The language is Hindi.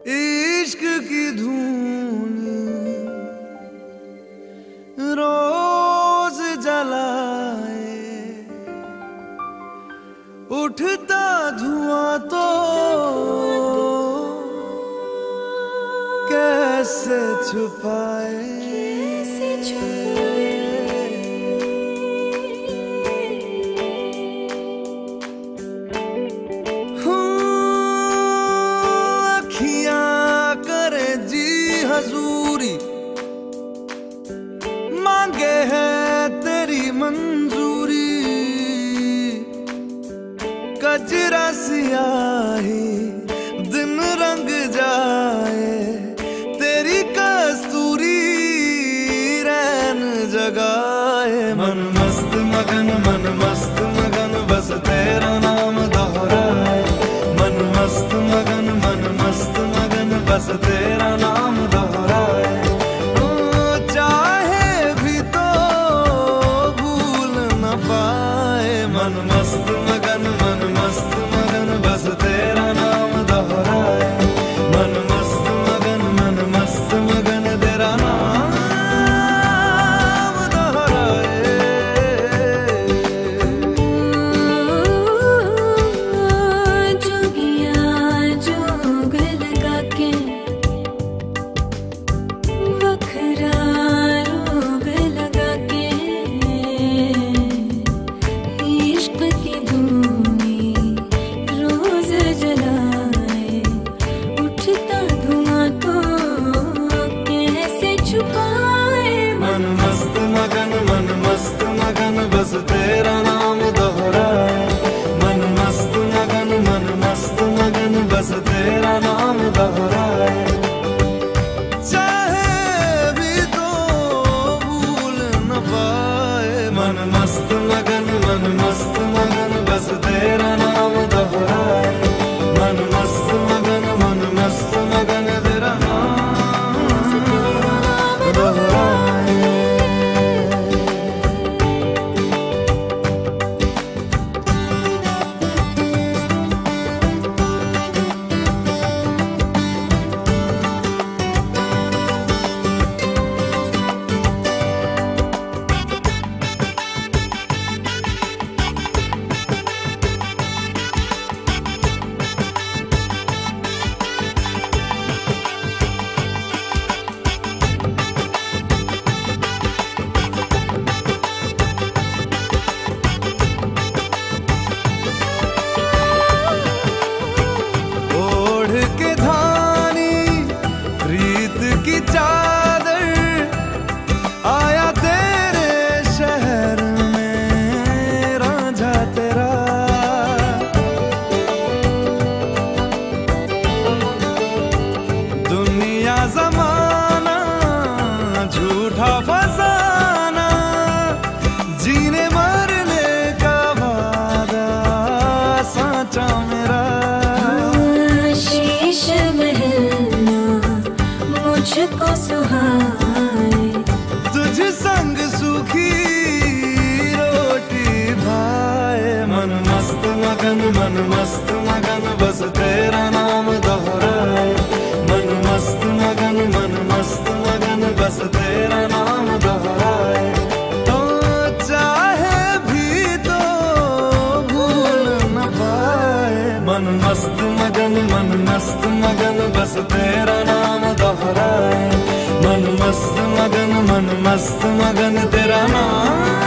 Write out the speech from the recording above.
इश्क की धून रोज जलाए। उठता धुआँ तो कैसे छुपाए? हजूरी मांगे है तेरी मंजूरी कजरा सियाही दिन रंग जाए तेरी कस्तूरी रैन जगाए मन मस्त मगन मन मस्त मुझको सुहाए। तुझ संग सुखी रोटी भाए। मन मस्त मगन, मन मस्त मगन, बस तेरा नाम दोहराए। मन मस्त मगन, मन मस्त मगन, बस तेरा नाम दोहराए। तो चाहे भी तो भूल न पाए। मन मस्त मगन, मन मस्त मगन, बस तेरा नाम दोहराए मन मस्त मगन मन मस्त मगन तेरा नाम